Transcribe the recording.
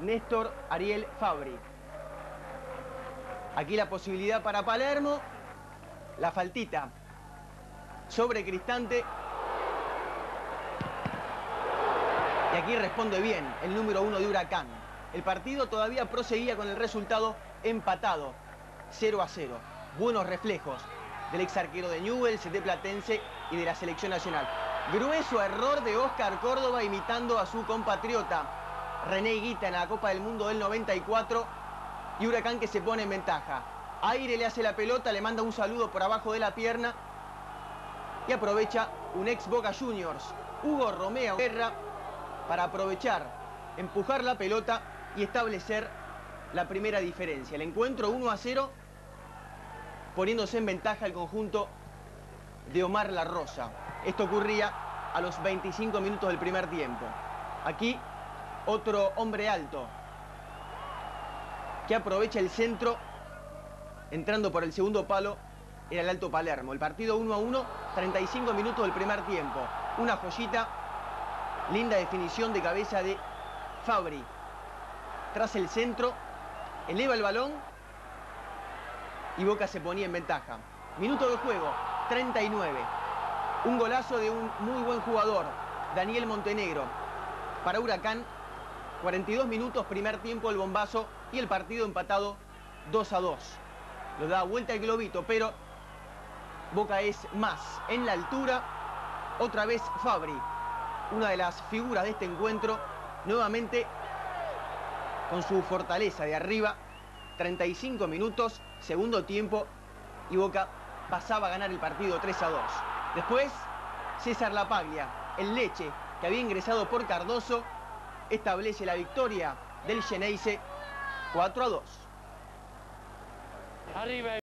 Néstor Ariel Fabri. Aquí la posibilidad para Palermo. La faltita sobre Cristante. Y aquí responde bien el número uno de Huracán. El partido todavía proseguía con el resultado empatado, 0 a 0. Buenos reflejos del ex arquero de Newell's, de Platense y de la selección nacional. Grueso error de Oscar Córdoba imitando a su compatriota René Guita en la Copa del Mundo del 94 y Huracán que se pone en ventaja. Aire le hace la pelota, le manda un saludo por abajo de la pierna y aprovecha un ex Boca Juniors, Hugo Romeo Guerra, para aprovechar, empujar la pelota y establecer la primera diferencia. El encuentro 1 a 0, poniéndose en ventaja el conjunto de Omar La Rosa. Esto ocurría a los 25 minutos del primer tiempo. Aquí otro hombre alto que aprovecha el centro entrando por el segundo palo era el Alto Palermo. El partido 1 a 1, 35 minutos del primer tiempo. Una joyita, linda definición de cabeza de Fabri. Tras el centro, eleva el balón y Boca se ponía en ventaja. Minuto de juego, 39. Un golazo de un muy buen jugador, Daniel Montenegro. Para Huracán, 42 minutos, primer tiempo, el bombazo y el partido empatado 2 a 2. Lo da vuelta el globito, pero Boca es más en la altura. Otra vez Fabri, una de las figuras de este encuentro, nuevamente con su fortaleza de arriba. 35 minutos, segundo tiempo y Boca pasaba a ganar el partido 3 a 2. Después, César Lapaglia, el Leche, que había ingresado por Cardoso, establece la victoria del Geneise 4 a 2. Arriba.